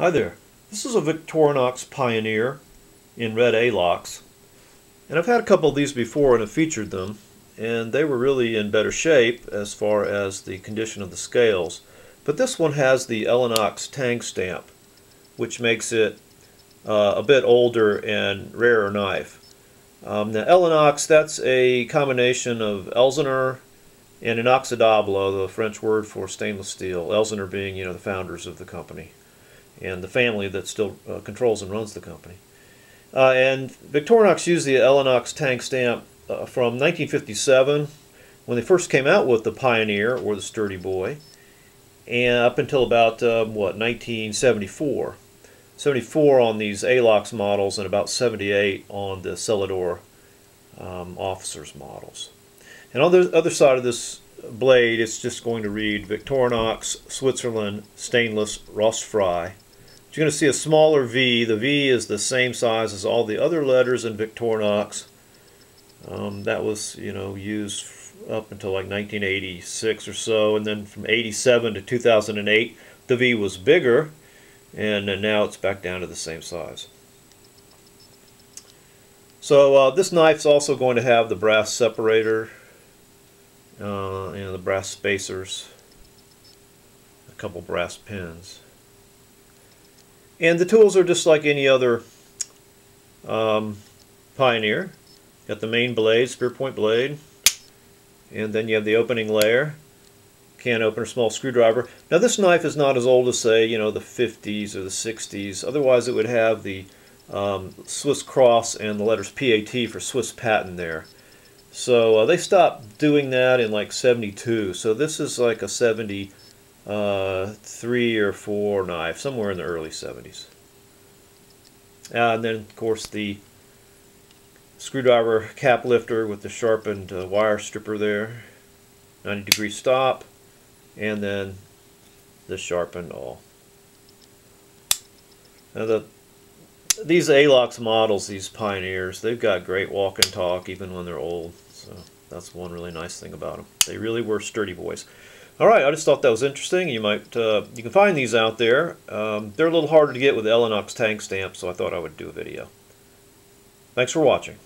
Hi there. This is a Victorinox Pioneer in red A-LOX. And I've had a couple of these before and have featured them. And they were really in better shape as far as the condition of the scales. But this one has the Elinox tang stamp, which makes it uh, a bit older and rarer knife. Um, the Elinox, that's a combination of Elsener and inoxidable, the French word for stainless steel. Elsener being, you know, the founders of the company and the family that still uh, controls and runs the company. Uh, and Victorinox used the Elinox tang stamp uh, from 1957 when they first came out with the Pioneer or the Sturdy Boy, and up until about um, what 1974. 74 on these A-LOX models and about 78 on the Cellidor um, officers models. And on the other side of this blade, it's just going to read Victorinox Switzerland Stainless Rostfrei you're going to see a smaller V. The V is the same size as all the other letters in Victorinox. Um, that was, you know, used up until like 1986 or so, and then from 87 to 2008, the V was bigger, and now it's back down to the same size. So uh, this knife's also going to have the brass separator, uh, and the brass spacers, a couple brass pins. And the tools are just like any other um, Pioneer. Got the main blade, spear point blade, and then you have the opening layer, can opener, small screwdriver. Now this knife is not as old as say, you know, the 50s or the 60s. Otherwise it would have the um, Swiss cross and the letters PAT for Swiss patent there. So uh, they stopped doing that in like 72. So this is like a 70 uh, three or four knife, somewhere in the early 70s. Uh, and then, of course, the screwdriver cap lifter with the sharpened uh, wire stripper there, 90 degree stop, and then the sharpened awl. Now the these A-LOX models, these Pioneers, they've got great walk and talk even when they're old. So that's one really nice thing about them. They really were sturdy boys. All right, I just thought that was interesting. You might uh, you can find these out there. Um, they're a little harder to get with Elinox tang stamp, so I thought I would do a video. Thanks for watching.